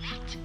that.